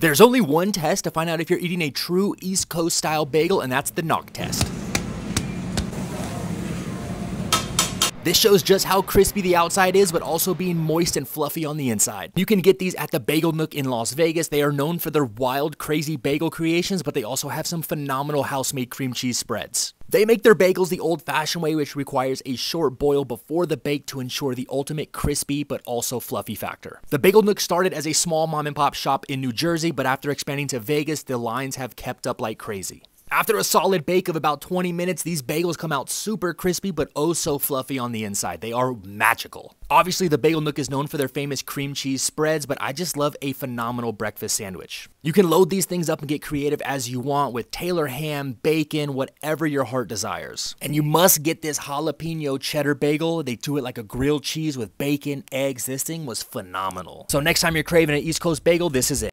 There's only one test to find out if you're eating a true East Coast style bagel, and that's the knock test. This shows just how crispy the outside is, but also being moist and fluffy on the inside. You can get these at the Bagel Nook in Las Vegas. They are known for their wild, crazy bagel creations, but they also have some phenomenal house-made cream cheese spreads. They make their bagels the old-fashioned way, which requires a short boil before the bake to ensure the ultimate crispy but also fluffy factor. The Bagel Nook started as a small mom-and-pop shop in New Jersey, but after expanding to Vegas, the lines have kept up like crazy. After a solid bake of about 20 minutes, these bagels come out super crispy but oh so fluffy on the inside. They are magical. Obviously, the Bagel Nook is known for their famous cream cheese spreads, but I just love a phenomenal breakfast sandwich. You can load these things up and get creative as you want with Taylor ham, bacon, whatever your heart desires. And you must get this jalapeno cheddar bagel. They do it like a grilled cheese with bacon, eggs. This thing was phenomenal. So next time you're craving an East Coast bagel, this is it.